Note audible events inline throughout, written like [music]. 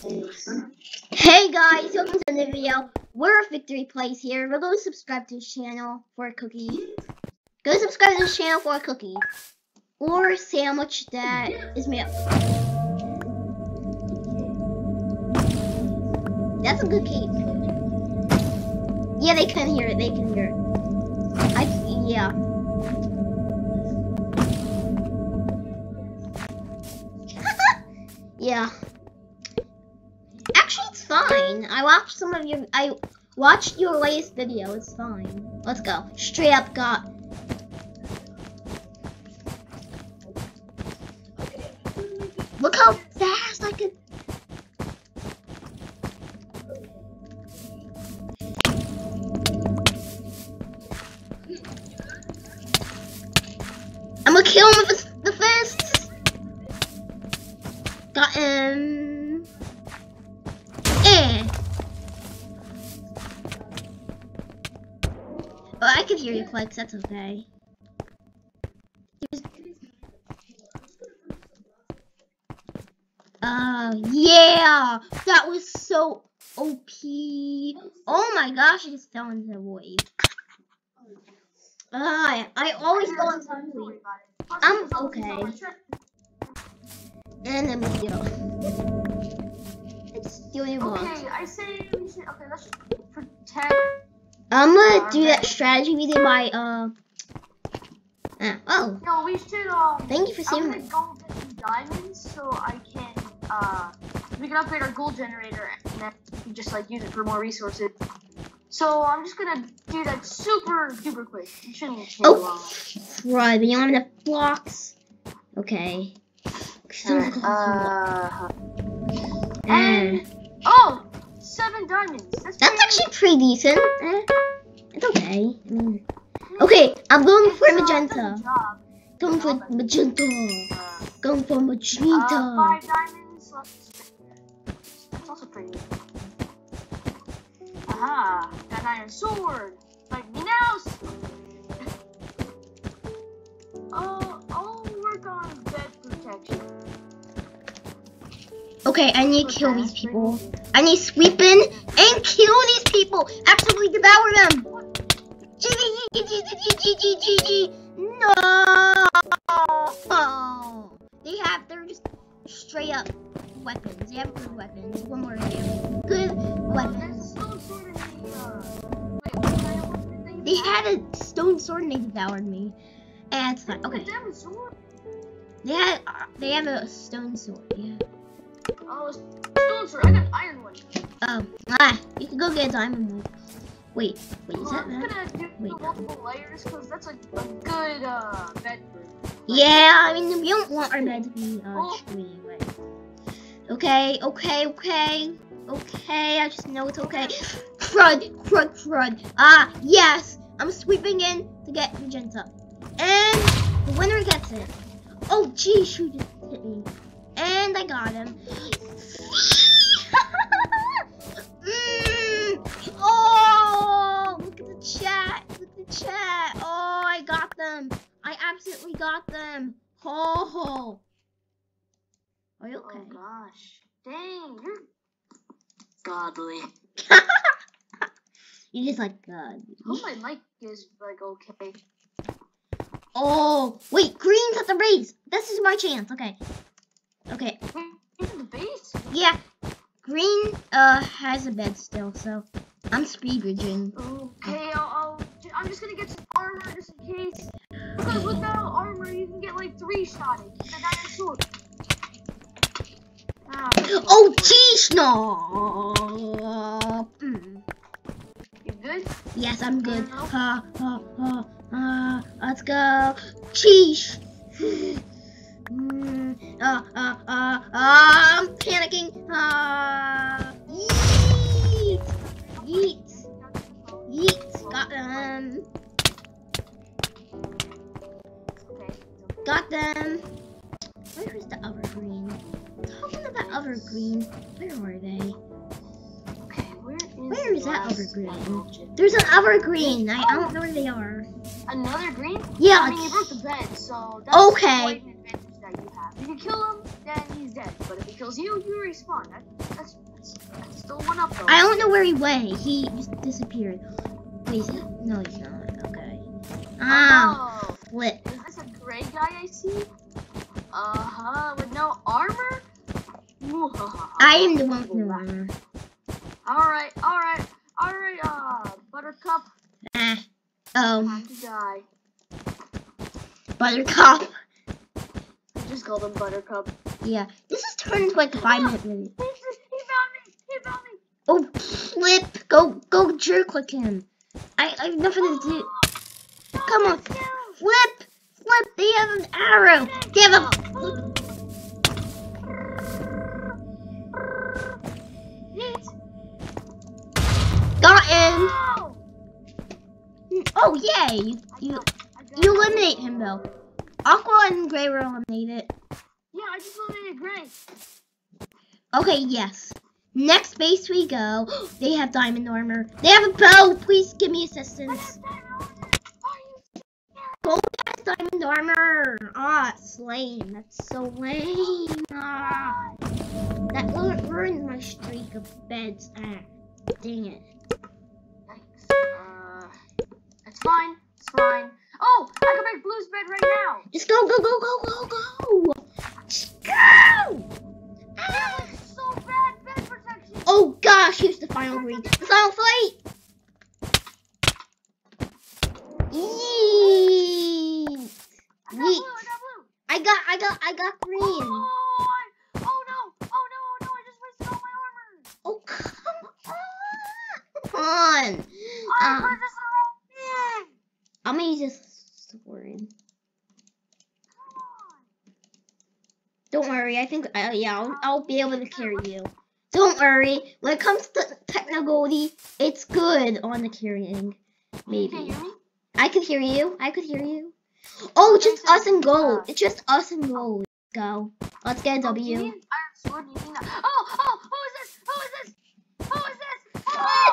Hey guys, welcome to the video. We're a VictoryPlays here. We're going to subscribe to his channel for a cookie. Go subscribe to his channel for a cookie. Or sandwich that is made up. That's a good cake. Yeah, they can hear it. They can hear it. I, yeah. [laughs] yeah. Fine. I watched some of your. I watched your latest video. It's fine. Let's go. Straight up got. Look how fast I could. I'm gonna kill him with the fists. Got him. Oh, I can hear you, Clex. That's okay. Uh, yeah! That was so OP. Oh my gosh, I just fell into the void. Uh, I, I always go into the void. I'm okay. And then we go. It's doing. Okay, I say we should. Okay, let's protect. I'm gonna do that strategy video by, uh... uh, oh, No, we should. Um. thank you for I'm seeing gonna go get some diamonds so I can. Uh, we can upgrade our gold generator and then just like use it for more resources. So I'm just gonna do that super duper quick. It shouldn't take Oh. long. Right, beyond the blocks. Okay. Uh, Mm. and oh, seven diamonds. That's, That's pretty- actually pretty decent. Eh, it's okay. I mean, okay, I'm going for It's, uh, magenta. Going for magenta. Uh, Going for uh, magenta. five diamonds. That's also pretty. Aha! Got an iron sword. Like me now. [laughs] Oh, I'll work on bed protection. Okay, I need to kill these people. I need to sweep in and kill these people. Absolutely devour them. No. They have, they're just straight up weapons. They have good weapons. One more again. Good weapons. They had a stone sword and they devoured me. And it's not, okay. They had, they have a stone sword, yeah. Oh, stone sword. I got iron one. Oh. Ah. You can go get a diamond one. Wait. Wait. Is Well, that I'm that? gonna do Wait. multiple layers because that's a, a good uh bed for. Yeah, I mean, we don't want our bed to be uh, Oh. tree. Okay, okay, okay. Okay, I just know it's okay. Crud, crud, crud. Ah, yes! I'm sweeping in to get magenta. And the winner gets it. Oh, geez, who just hit me? And I got him. Mm. [laughs] [laughs] Oh, look at the chat. Look at the chat. Oh, I got them. I absolutely got them. Ho ho. Are you okay? Oh gosh. Dang, you're godly. [laughs] you just like God. Hope my mic is like okay. Oh, wait, green's at the base. This is my chance. Okay. Okay. Wait, in the base? Yeah. Green uh has a bed still, so I'm speed bridging. Okay, I'll, I'll. I'm just gonna get some armor just in case. Because without armor, you can get like three shotted. And that's sword. Ah, Oh, geez, no. Mm. you good? Yes, I'm good. Ha ha ha ha. Let's go. Cheesh. Uh, uh, uh, uh, I'm panicking. Uh, yeet. Yeet. Yeet. Got them. Got them. Where is the other green? Talking about other green. Where are they? Okay, where is Where is that other green? There's an other green. I, I don't know where they are. Another green? Yeah. I mean, you broke the bed, so that's Okay. If you kill him, then he's dead. But if he kills you, you respawn. That, That's, that's, that's still one up though. I don't know where he went. He just disappeared. Wait, is he? No, he's not. Okay. Ah, Oh, flip. is this a gray guy I see? Uh huh. With no armor. I am the one with no armor. All right, all right, all right. Uh, Buttercup, Ah. Oh, time to die. Buttercup. Just called him Buttercup. Yeah. This is turned into like a five minute movie. He, found me. He found me. Oh, flip. Go, go jerk click him. I, I have nothing to do. Come on. Flip. Flip. They have an arrow. They have a. Yeet. Got in. Oh! Oh, yay. You, you, got- I got you eliminate him though. Aqua and Gray were eliminated. Yeah, I just eliminated Gray. Okay, yes. Next base we go. [gasps] They have diamond armor. They have a bow. Please give me assistance. have diamond armor. Are you Gold has diamond armor. Ah, it's lame. That's so lame. Ah, that ru- ruined my streak of beds. Ah, dang it. Yikes. Uh, it's fine. It's fine. Oh, I can make Blue's bed right now. Just go, go, go, go, go, go. Just go. Ah. So bad bed protection. Oh gosh, here's the final green. The final fight. Yeet. I got blue. I got blue. I got, I got, I got green. Oh, I, oh no. Oh no. No, I just wasted my armor. Oh come on. I Um, purchased the wrong thing. I'm gonna use this sword. Come on. Don't worry. I think, uh, yeah, I'll, I'll be able to carry you. Don't worry. When it comes to TechnoGoldie, it's good on the carrying. Maybe. I could hear you. I could hear you. Oh, just us and gold. It's just us and gold. Go. Let's get a Oh, W. an iron sword? Do you need that? Oh, oh, who is this? Who is this? Who is this? Oh.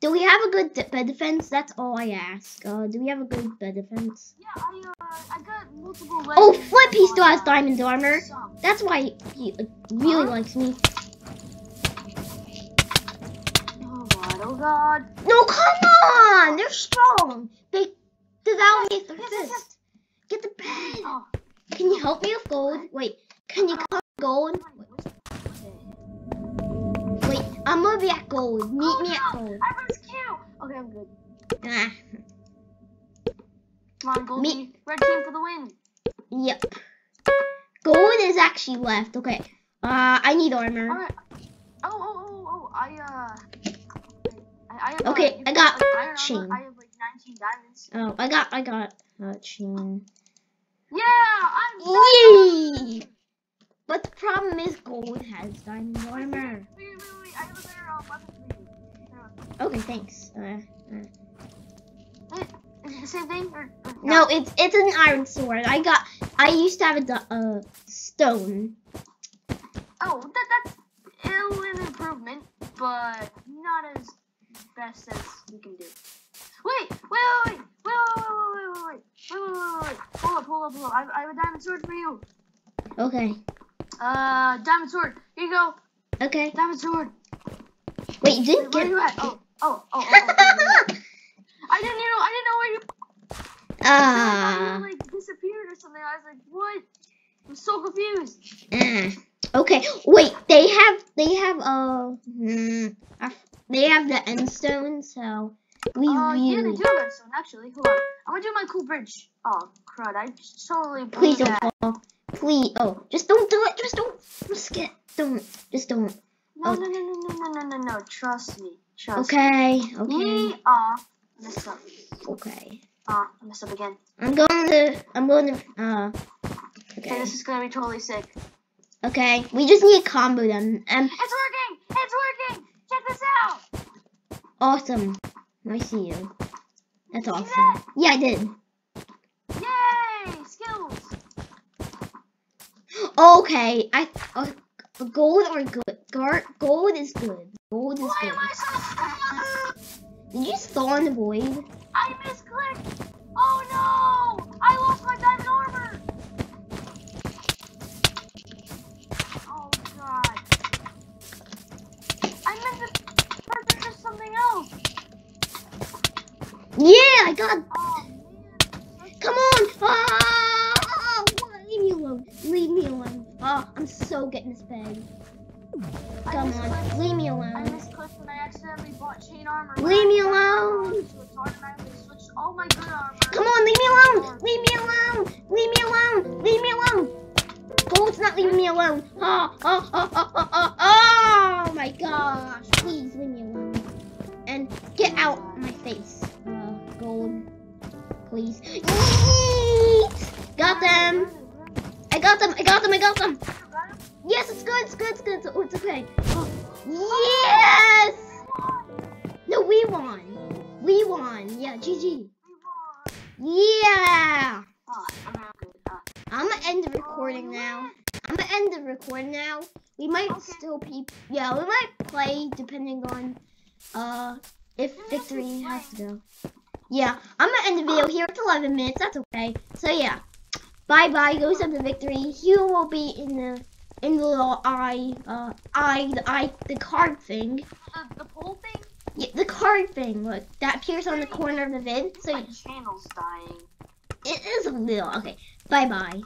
Do we have a good bed defense? That's all I ask. Uh, do we have a good bed defense? Yeah, I uh, I got multiple. Oh, legends Flip, he still has uh, diamond armor. some. That's why he uh, really Huh? likes me. Oh god, oh god. No, come on! They're strong. They devalue me Yes, yes. Get the bed. Oh, Can you help me with gold? Wait, can you come gold? wait, what's- okay. Wait, I'm gonna be at gold. Meet Oh, me at gold. I pressed Q. Okay, I'm good. Ah, Come on, gold Me- Red team for the win. yep. Gold is actually left. Okay. Uh, I need armor. Oh, oh, oh, oh, I, uh. I, I have, Okay, uh, I got like, chain. I have like 19 diamonds. Oh, I got, I got uh, chain. Yeah, I'm! But the problem is gold has diamond armor. Wait, wait, wait, I have a better um, weapon for you. Uh, Okay, thanks. Uh, Is it the same thing? Or, or no, it's it's an iron sword. I got. I used to have a uh, stone. Oh, that, that's ill an improvement, but not as best as we can do. Wait, wait, wait, wait, wait, wait, wait, wait, wait, wait, wait, wait, wait, wait, hold up, hold up, hold up. I, I have a diamond sword for you. Okay. Uh, diamond sword. Here you go. Okay. Diamond sword. Wait, you didn't where are get. you at? Oh, oh, oh, oh, oh, oh, oh. [laughs] I didn't know. I didn't know where you. Ah. you like disappeared or something. I was like, what? I'm so confused. ah. Okay. Wait. They have. They have. Uh. Hmm, they have the end stone, so we Uh, yeah, they really. do have redstone, actually. Hold on. I'm gonna do my cool bridge. Oh, crud. I totally Please don't that. fall. Please. Oh, just don't do it. Just don't risk it. Don't. Just don't. No, Oh. no, no, no, no, no, no, no, no. Trust me. Trust Okay. me. Okay. Me, uh, messed up. Okay. Uh, I messed up again. I'm going to. I'm going to. Uh. Okay, Okay. this is gonna be totally sick. Okay. We just need to combo them. Um. It's working! It's working! Check this out! Awesome. I see you. That's awesome. that? Yeah, I did. Yay! Okay, I uh, gold are good. Gar gold is good. Gold is good. Did you thaw in the void? I misclicked. Oh no! I lost my diamond armor. Oh god! I meant to purchase something else. Yeah, I got So getting this bag. Come on. Leave me I alone. missed Cliff when I accidentally bought chain armor. Leave me I alone. armor, so it's hard and I only switched all my good armor. Come on, leave me alone. Leave me alone. Leave me alone. Leave me alone. Gold's not leaving me alone. Oh, oh, oh, oh, oh, oh, oh my gosh. Please leave me alone. And get out of my face. Uh, gold. Please. Yeet! Got them. I got them. I got them. I got them. Good. It's good. It's good. Oh, it's okay. Yes! No, we won. We won. Yeah, GG. Yeah. Oh, I'm not good. I'm gonna end the recording now. I'm gonna end the recording now. We might Okay. still be, yeah, we might play depending on, uh, if victory has to go. Yeah, I'm gonna end the video here. It's 11 minutes. That's okay. So yeah, bye bye. Go sub the victory. You will be in the in the little eye, uh, eye, the eye, the card thing. the, the pole thing? Yeah, the card thing. Look, that appears on the corner of the vid. So My channel's dying. it is a little okay. Bye bye.